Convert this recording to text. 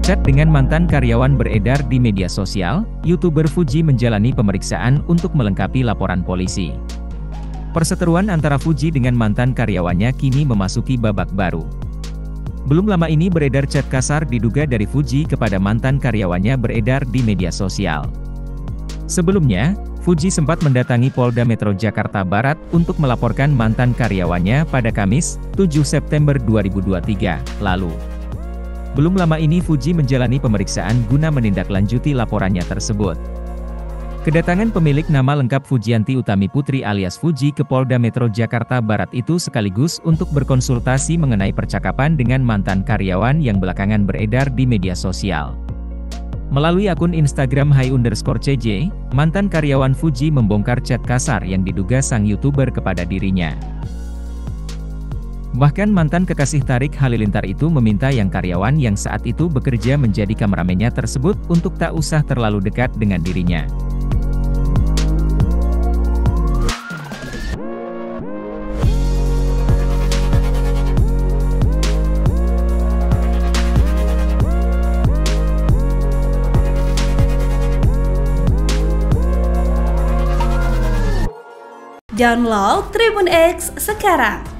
Chat dengan mantan karyawan beredar di media sosial, YouTuber Fuji menjalani pemeriksaan untuk melengkapi laporan polisi. Perseteruan antara Fuji dengan mantan karyawannya kini memasuki babak baru. Belum lama ini beredar chat kasar diduga dari Fuji kepada mantan karyawannya beredar di media sosial. Sebelumnya, Fuji sempat mendatangi Polda Metro Jakarta Barat untuk melaporkan mantan karyawannya pada Kamis, 7 September 2023, lalu. Belum lama ini Fuji menjalani pemeriksaan guna menindaklanjuti laporannya tersebut. Kedatangan pemilik nama lengkap Fujianti Utami Putri alias Fuji ke Polda Metro Jakarta Barat itu sekaligus untuk berkonsultasi mengenai percakapan dengan mantan karyawan yang belakangan beredar di media sosial. Melalui akun Instagram Hai underscore CJ, mantan karyawan Fuji membongkar chat kasar yang diduga sang YouTuber kepada dirinya. Bahkan mantan kekasih Tarik Halilintar itu meminta yang karyawan yang saat itu bekerja menjadi kameramennya tersebut untuk tak usah terlalu dekat dengan dirinya. Download Tribun X sekarang